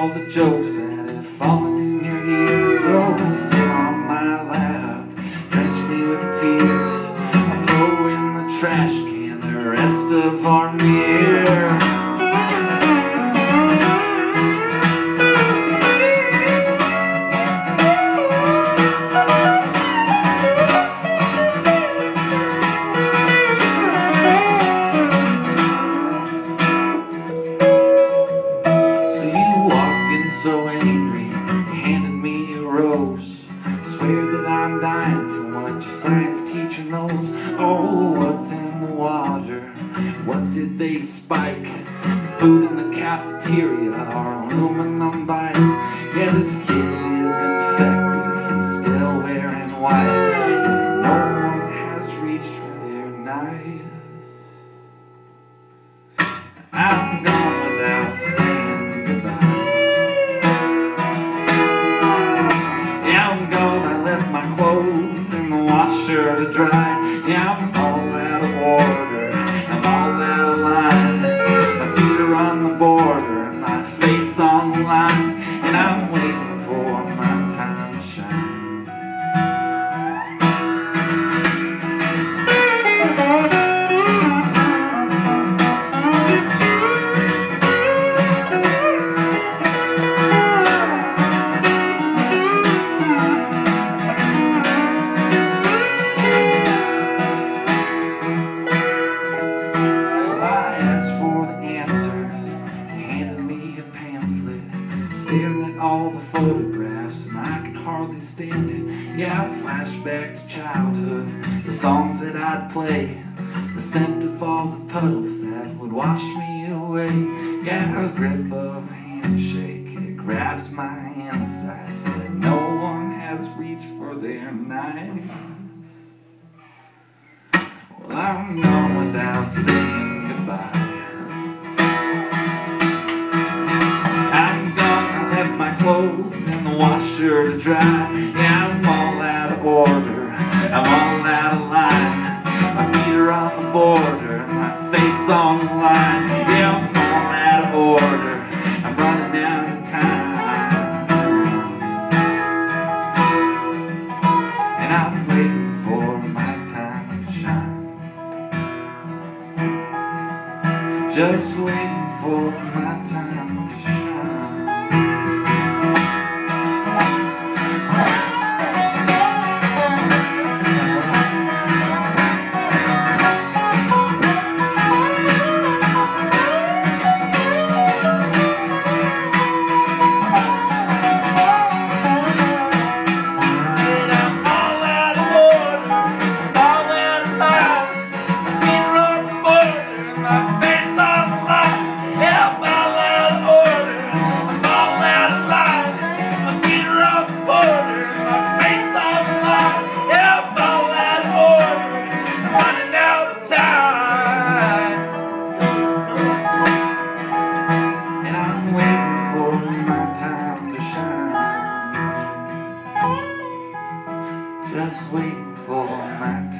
all the jokes that have fallen in your ears. Oh, sit on my lap, drench me with tears. I'll throw in the trash can the rest of our mirror. Did they spike? Food in the cafeteria or aluminum bites? Yeah, this kid is infected, he's still wearing white. At all the photographs, and I can hardly stand it. Yeah, I flash back to childhood, the songs that I'd play, the scent of all the puddles that would wash me away. Yeah, a grip of a handshake, it grabs my insides, that no one has reached for their knives. Well, I'm gone without saying the washer to dry. Yeah, I'm all out of order, I'm all out of line. My feet are on the border, my face on the line. Yeah, I'm all out of order, I'm running out of time. And I'm waiting for my time to shine. Just waiting for my time. just waiting for my turn.